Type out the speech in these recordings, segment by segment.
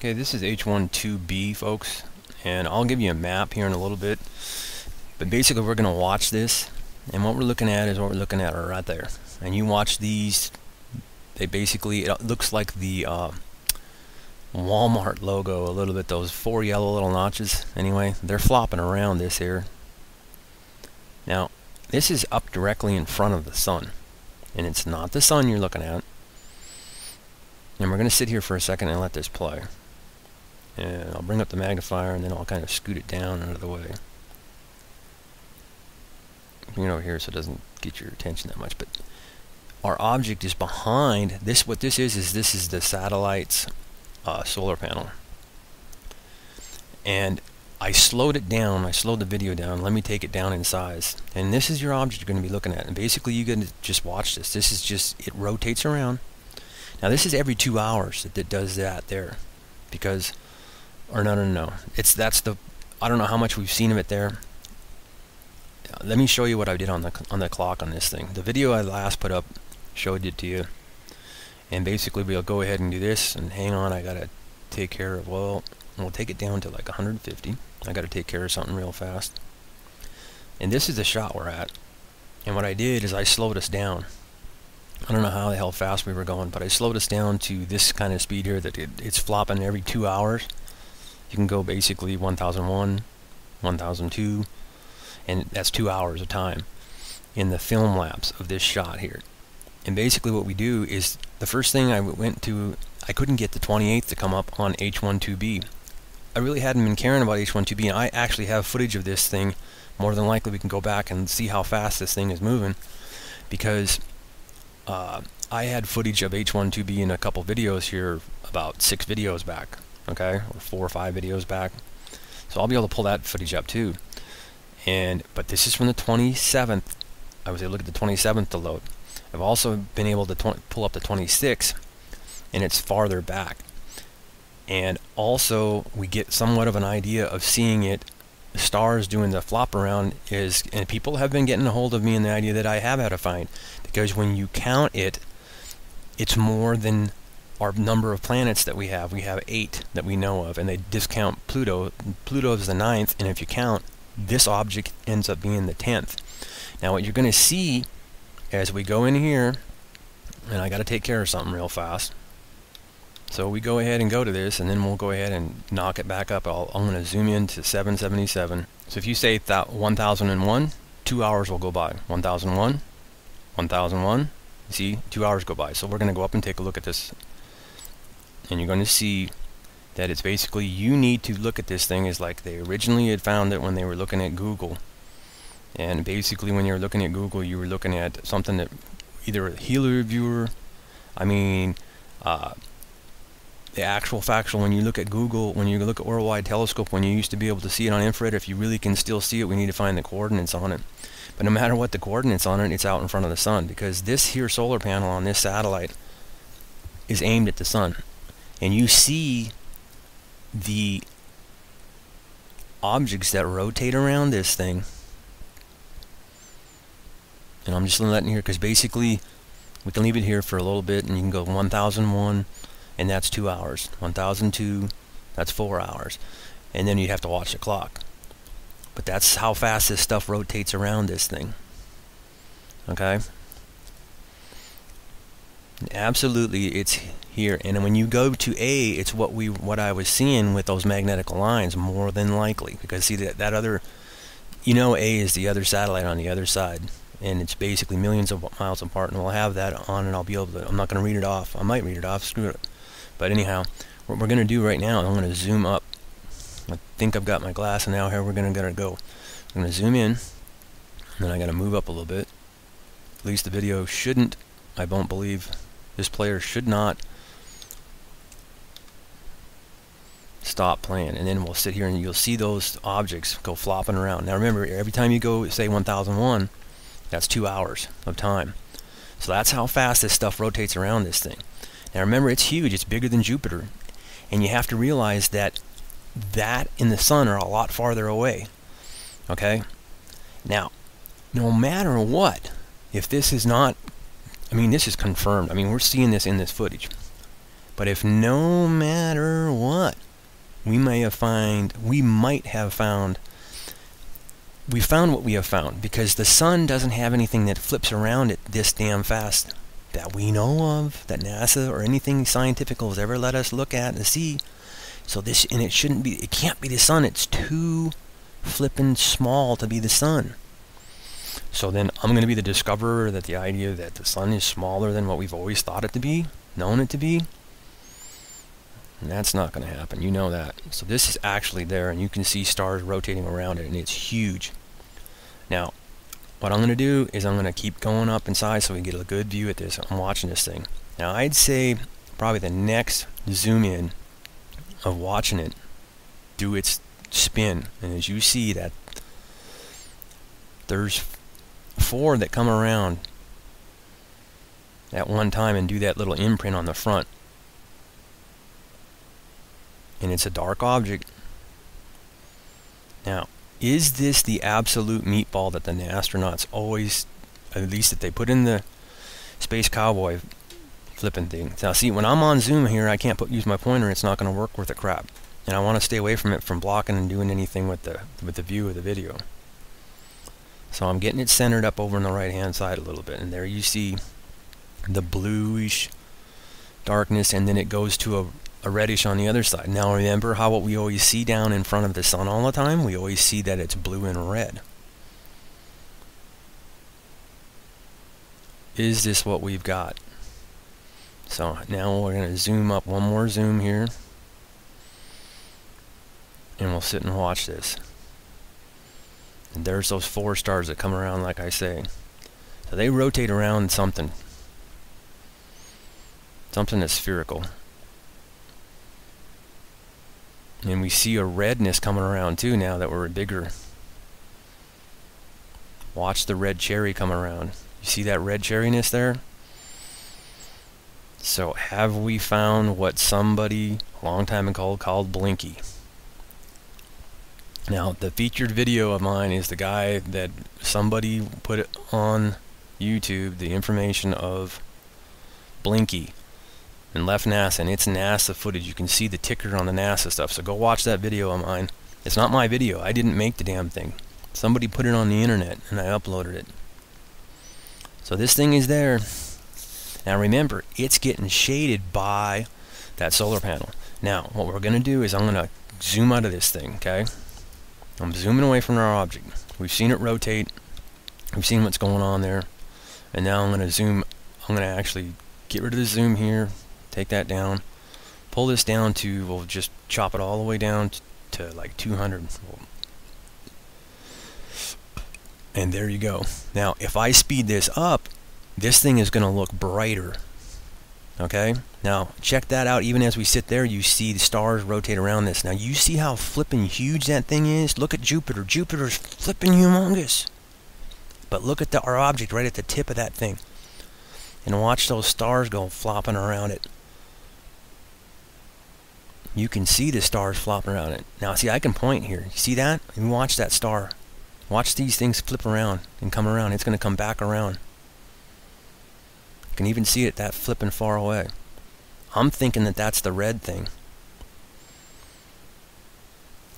Okay, this is H12B, folks, and I'll give you a map here in a little bit. But basically, we're going to watch this, and what we're looking at is what we're looking at right there. And you watch these, they basically, it looks like the uh, Walmart logo a little bit, those four yellow little notches. Anyway, they're flopping around this here. Now, this is up directly in front of the sun, and it's not the sun you're looking at. And we're going to sit here for a second and let this play and I'll bring up the magnifier and then I'll kind of scoot it down out of the way. You know here so it doesn't get your attention that much but our object is behind this what this is is this is the satellite's uh, solar panel. And I slowed it down I slowed the video down let me take it down in size. And this is your object you're going to be looking at and basically you can just watch this this is just it rotates around. Now this is every two hours that it does that there because or no, no, no. It's that's the. I don't know how much we've seen of it there. Let me show you what I did on the on the clock on this thing. The video I last put up showed it to you. And basically, we'll go ahead and do this. And hang on, I gotta take care of. Well, we'll take it down to like 150. I gotta take care of something real fast. And this is the shot we're at. And what I did is I slowed us down. I don't know how the hell fast we were going, but I slowed us down to this kind of speed here that it, it's flopping every two hours you can go basically 1001 1002 and that's two hours of time in the film lapse of this shot here. And basically what we do is the first thing I went to I couldn't get the 28th to come up on H12B I really hadn't been caring about H12B and I actually have footage of this thing. More than likely we can go back and see how fast this thing is moving because uh, I had footage of H12B in a couple videos here about six videos back okay, or four or five videos back. So I'll be able to pull that footage up too. And but this is from the 27th. I was able to look at the 27th to load. I've also been able to pull up the 26th, and it's farther back. And also we get somewhat of an idea of seeing it. The stars doing the flop around is, and people have been getting a hold of me in the idea that I have had to find because when you count it, it's more than our number of planets that we have, we have eight that we know of, and they discount Pluto. Pluto is the ninth, and if you count, this object ends up being the tenth. Now, what you're going to see as we go in here, and I got to take care of something real fast. So we go ahead and go to this, and then we'll go ahead and knock it back up. i am going to zoom in to 777. So if you say 1001, two hours will go by. 1001, 1001. See, two hours go by. So we're going to go up and take a look at this and you're going to see that it's basically you need to look at this thing as like they originally had found it when they were looking at Google. And basically when you were looking at Google you were looking at something that either a Helioviewer I mean uh, the actual factual. When you look at Google when you look at worldwide telescope when you used to be able to see it on infrared if you really can still see it we need to find the coordinates on it. But no matter what the coordinates on it it's out in front of the sun because this here solar panel on this satellite is aimed at the sun and you see the objects that rotate around this thing. And I'm just letting here because basically we can leave it here for a little bit and you can go 1001 and that's two hours. 1002 that's four hours. And then you'd have to watch the clock. But that's how fast this stuff rotates around this thing. Okay absolutely it's here. And when you go to A it's what we what I was seeing with those magnetic lines more than likely. Because see that that other you know A is the other satellite on the other side and it's basically millions of miles apart and we'll have that on and I'll be able to I'm not going to read it off. I might read it off screw it. But anyhow what we're going to do right now I'm going to zoom up. I think I've got my glass and now here we're going to go? I'm going to zoom in and then I got to move up a little bit. At least the video shouldn't I won't believe this player should not stop playing. And then we'll sit here and you'll see those objects go flopping around. Now remember every time you go say 1001 that's two hours of time. So that's how fast this stuff rotates around this thing. Now remember it's huge. It's bigger than Jupiter. And you have to realize that that and the sun are a lot farther away okay? Now no matter what if this is not I mean this is confirmed. I mean we're seeing this in this footage. But if no matter what we may have find we might have found we found what we have found because the sun doesn't have anything that flips around it this damn fast that we know of that NASA or anything scientific has ever let us look at and see. So this and it shouldn't be it can't be the sun. It's too flippin' small to be the sun so then I'm going to be the discoverer that the idea that the sun is smaller than what we've always thought it to be known it to be and that's not going to happen. You know that. So this is actually there, and you can see stars rotating around it, and it's huge. Now, what I'm going to do is I'm going to keep going up in size so we get a good view at this. I'm watching this thing. Now, I'd say probably the next zoom in of watching it do its spin. And as you see that there's four that come around at one time and do that little imprint on the front and it's a dark object. Now, is this the absolute meatball that the astronauts always, at least that they put in the space cowboy flipping thing? Now, see, when I'm on Zoom here, I can't put use my pointer. It's not going to work worth a crap, and I want to stay away from it from blocking and doing anything with the with the view of the video. So I'm getting it centered up over on the right hand side a little bit, and there you see the bluish darkness, and then it goes to a a reddish on the other side. Now remember how what we always see down in front of the sun all the time? We always see that it's blue and red. Is this what we've got? So now we're going to zoom up one more zoom here. And we'll sit and watch this. And there's those four stars that come around like I say. So they rotate around something. Something that's spherical. And we see a redness coming around too now that we're bigger. Watch the red cherry come around. You see that red cherryness there? So have we found what somebody a long time ago called Blinky? Now the featured video of mine is the guy that somebody put on YouTube the information of Blinky and left NASA, and it's NASA footage. You can see the ticker on the NASA stuff. So go watch that video of mine. It's not my video. I didn't make the damn thing. Somebody put it on the internet, and I uploaded it. So this thing is there. Now remember, it's getting shaded by that solar panel. Now, what we're going to do is I'm going to zoom out of this thing, okay? I'm zooming away from our object. We've seen it rotate. We've seen what's going on there. And now I'm going to zoom. I'm going to actually get rid of the zoom here, take that down pull this down to we'll just chop it all the way down to, to like 200 and there you go now if I speed this up this thing is going to look brighter okay now check that out even as we sit there you see the stars rotate around this now you see how flipping huge that thing is look at Jupiter Jupiter's flipping humongous but look at the, our object right at the tip of that thing and watch those stars go flopping around it you can see the stars flopping around it. Now, see, I can point here. You see that? And watch that star. Watch these things flip around and come around. It's going to come back around. Can even see it that flipping far away. I'm thinking that that's the red thing.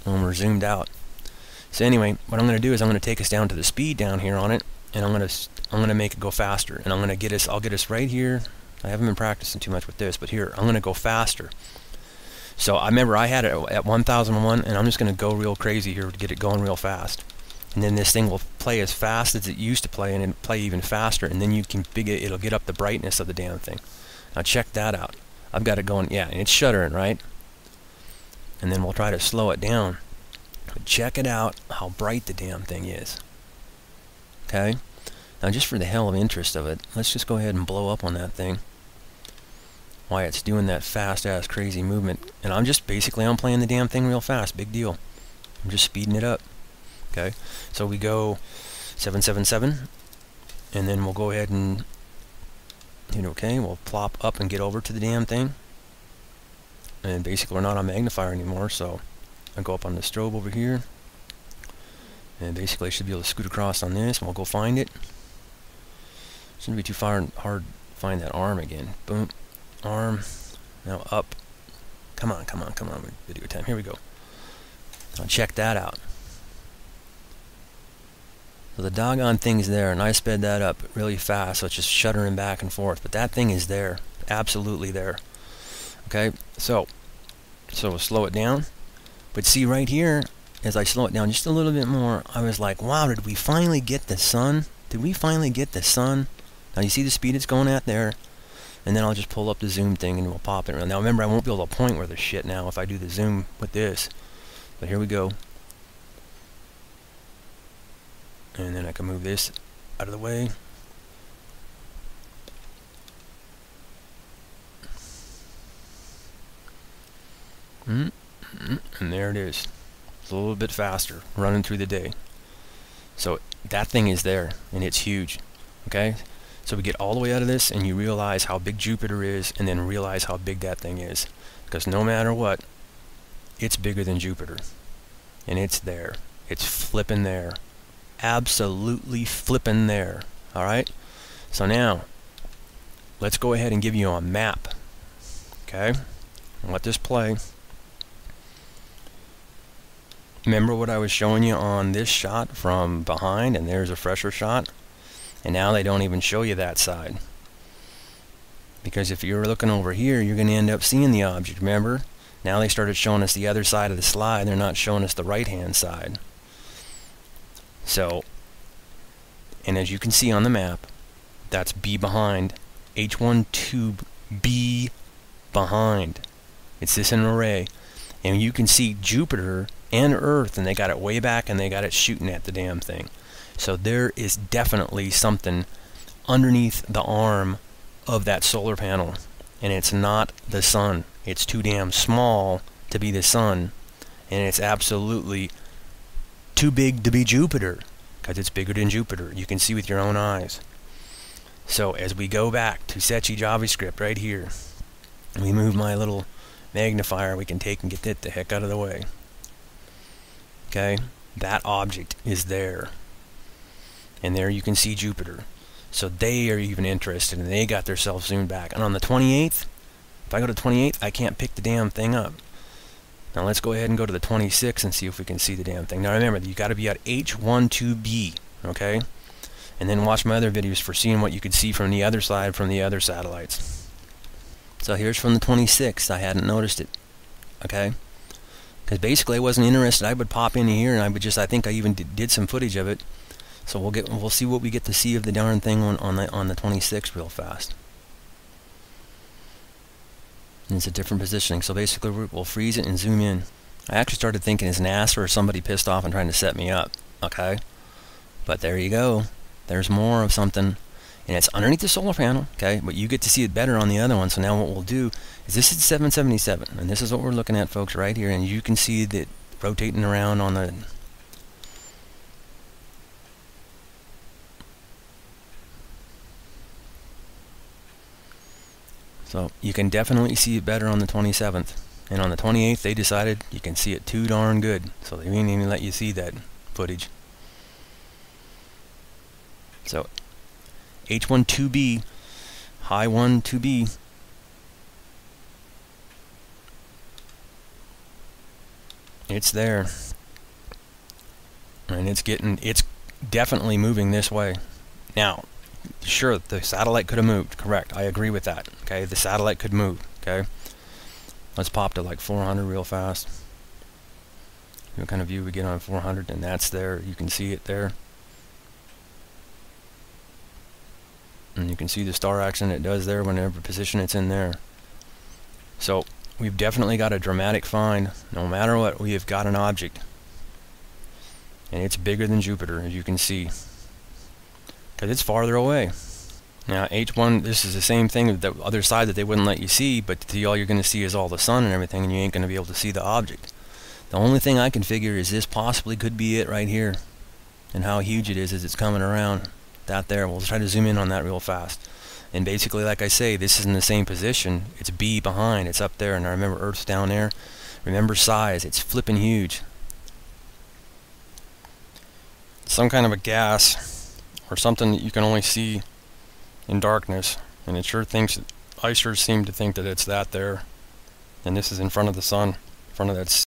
When we're zoomed out. So anyway, what I'm going to do is I'm going to take us down to the speed down here on it, and I'm going to I'm going to make it go faster, and I'm going to get us I'll get us right here. I haven't been practicing too much with this, but here I'm going to go faster. So I remember I had it at 1001 and I'm just going to go real crazy here to get it going real fast. And then this thing will play as fast as it used to play and it'll play even faster and then you can figure it'll get up the brightness of the damn thing. Now check that out. I've got it going, yeah, and it's shuddering, right? And then we'll try to slow it down. But check it out how bright the damn thing is. Okay? Now just for the hell of interest of it, let's just go ahead and blow up on that thing why it's doing that fast ass crazy movement. And I'm just basically I'm playing the damn thing real fast. Big deal. I'm just speeding it up. Okay. So we go 777 and then we'll go ahead and hit okay. We'll plop up and get over to the damn thing. And basically we're not on magnifier anymore, so I go up on the strobe over here. And basically I should be able to scoot across on this and we'll go find it. Shouldn't be too far hard to find that arm again. Boom arm now up Come on, come on, come on. Video time. Here we go. Now check that out. So the doggone thing's there, and I sped that up really fast, so it's just shuddering back and forth. But that thing is there, absolutely there. Okay, so so we'll slow it down. But see right here, as I slow it down just a little bit more, I was like, wow, did we finally get the sun? Did we finally get the sun? Now you see the speed it's going at there? And then I'll just pull up the zoom thing and we'll pop it around. Now remember, I won't be able to point where the shit now if I do the zoom with this. But here we go. And then I can move this out of the way. Mm -hmm. And there it is. It's a little bit faster, running through the day. So that thing is there, and it's huge. Okay? So we get all the way out of this, and you realize how big Jupiter is, and then realize how big that thing is. Because no matter what, it's bigger than Jupiter. And it's there. It's flipping there absolutely flipping there. All right. So now, let's go ahead and give you a map. Okay. Let this play. Remember what I was showing you on this shot from behind, and there's a fresher shot? And now they don't even show you that side. Because if you're looking over here, you're going to end up seeing the object, remember? Now they started showing us the other side of the slide. They're not showing us the right-hand side. So, and as you can see on the map, that's B behind. H1 tube B behind. It's this an array. And you can see Jupiter and Earth, and they got it way back, and they got it shooting at the damn thing. So there is definitely something underneath the arm of that solar panel. And it's not the sun. It's too damn small to be the sun. And it's absolutely too big to be Jupiter because it's bigger than Jupiter. You can see with your own eyes. So as we go back to SECCHI JavaScript right here, we move my little magnifier we can take and get it the heck out of the way. Okay, that object is there. And there you can see Jupiter. So they are even interested and they got themselves zoomed back. And on the 28th, if I go to 28th, I can't pick the damn thing up. Now let's go ahead and go to the 26 and see if we can see the damn thing. Now remember, you got to be at H12B, okay? And then watch my other videos for seeing what you could see from the other side from the other satellites. So here's from the 26th. I hadn't noticed it, okay? Because basically I wasn't interested. I would pop in here and I would just, I think I even did, did some footage of it. So we'll get, we'll see what we get to see of the darn thing on, on the on the 26th real fast. And it's a different positioning. So basically we'll freeze it and zoom in. I actually started thinking it's NASA or somebody pissed off and trying to set me up. Okay? But there you go. There's more of something. And it's underneath the solar panel, okay? But you get to see it better on the other one. So now what we'll do is this is 777. And this is what we're looking at, folks, right here. And you can see that rotating around on the So you can definitely see it better on the 27th. And on the 28th, they decided you can see it too darn good. So they didn't even let you see that footage. So H12B, high 1 2B. It's there. And it's getting, it's definitely moving this way. Now, sure, the satellite could have moved. Correct. I agree with that. Okay, the satellite could move. Okay, let's pop to like 400 real fast. What kind of view we get on 400, and that's there. You can see it there. And you can see the star action it does there whenever position it's in there. So we've definitely got a dramatic find. No matter what, we have got an object. And it's bigger than Jupiter, as you can see because it's farther away. Now H1, this is the same thing, the other side that they wouldn't let you see, but to all you're going to see is all the sun and everything, and you ain't going to be able to see the object. The only thing I can figure is this possibly could be it right here, and how huge it is as it's coming around. That there, we'll try to zoom in on that real fast. And basically, like I say, this is in the same position. It's B behind, it's up there, and I remember Earth's down there. Remember size, it's flipping huge. Some kind of a gas or something that you can only see in darkness. And it sure thinks, I sure seem to think that it's that there. and this is in front of the sun, in front of that